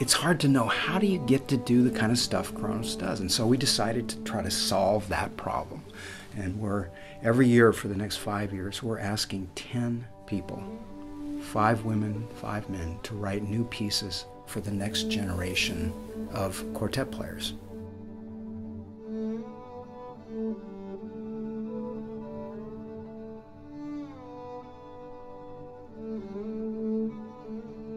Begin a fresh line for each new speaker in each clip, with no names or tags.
It's hard to know how do you get to do the kind of stuff Kronos does, and so we decided to try to solve that problem. And we're every year for the next five years, we're asking ten people, five women, five men, to write new pieces for the next generation of quartet players.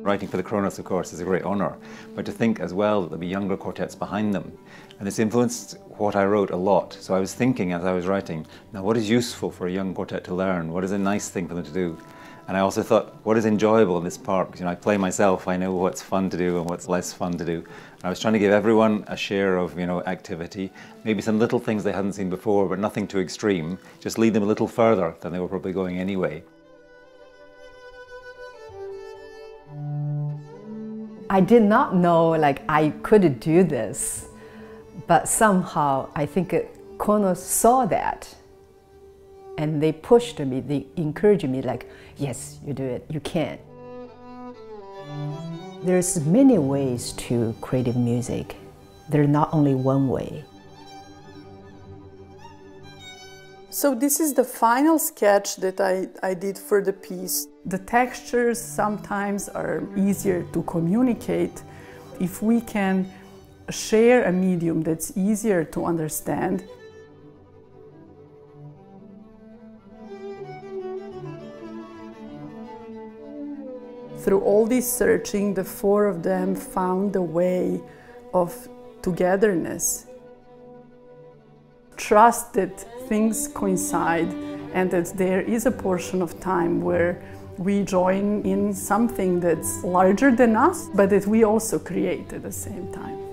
Writing for the Kronos, of course, is a great honour, but to think as well that there'll be younger quartets behind them. And this influenced what I wrote a lot. So I was thinking as I was writing, now what is useful for a young quartet to learn? What is a nice thing for them to do? And I also thought, what is enjoyable in this part? Because you know, I play myself, I know what's fun to do and what's less fun to do. And I was trying to give everyone a share of you know, activity, maybe some little things they hadn't seen before, but nothing too extreme. Just lead them a little further than they were probably going anyway.
I did not know like I could do this, but somehow I think Kronos saw that and they pushed me, they encouraged me like, yes, you do it, you can. There's many ways to creative music. There's not only one way.
So this is the final sketch that I, I did for the piece. The textures sometimes are easier to communicate if we can share a medium that's easier to understand. Through all this searching, the four of them found a way of togetherness. Trust that things coincide and that there is a portion of time where we join in something that's larger than us, but that we also create at the same time.